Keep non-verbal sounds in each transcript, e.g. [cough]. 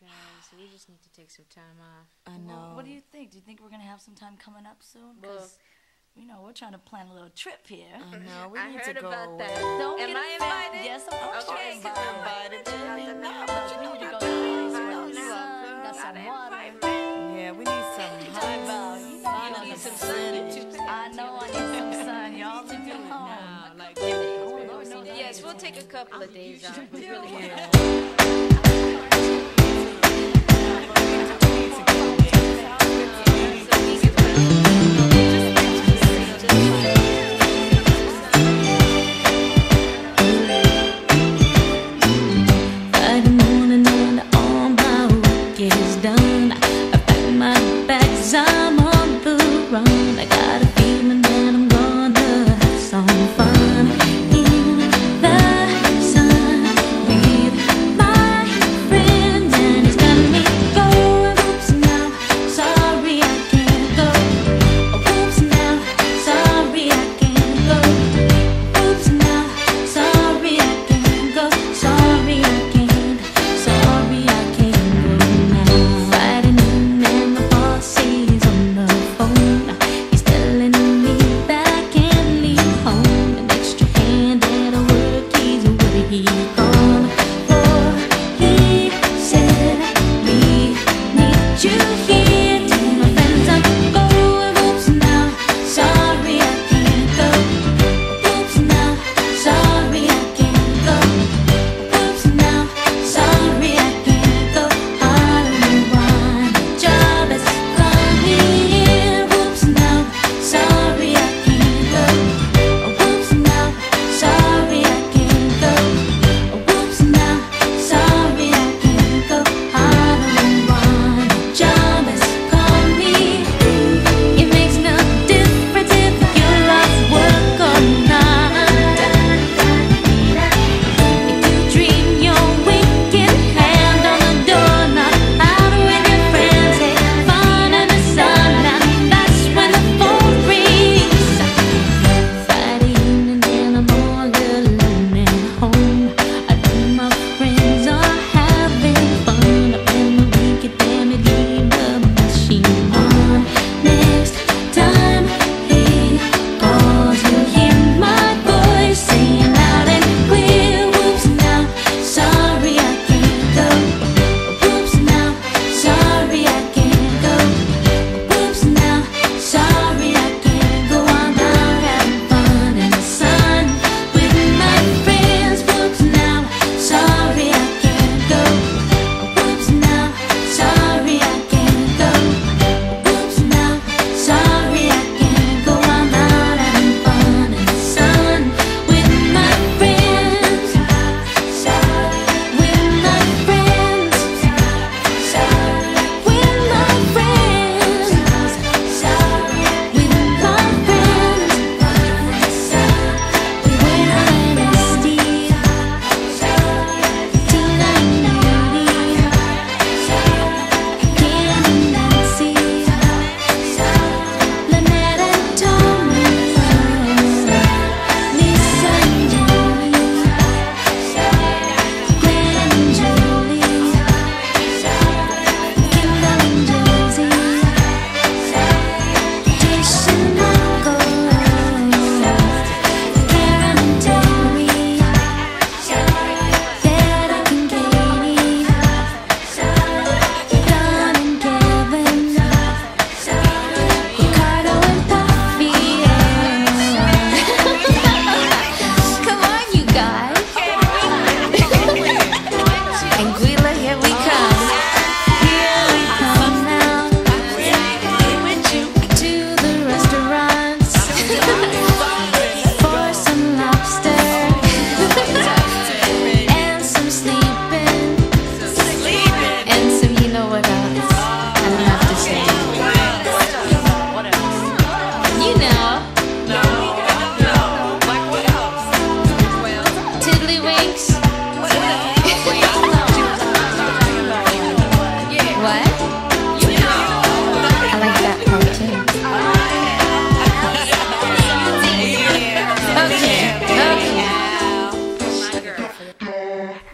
guys. So we just need to take some time off. I Well, know. what do you think? Do you think we're gonna have some time coming up soon? Well- Because you know we're trying to plan a little trip here. I [laughs] know. We I need heard to go about that. Don't Am get I offended. invited? Yes, of course Okay, you're 'cause I'm invited. invited, baby. Nothing No, about No, but we you need to go to I'm where the sun got some water. Yeah, we need some Time hot out. You know sun need some sun. I know I need some sun. Y'all to do it home. Like, Oh, Yes, we'll take a couple of days off. We really yeah. will.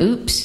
oops.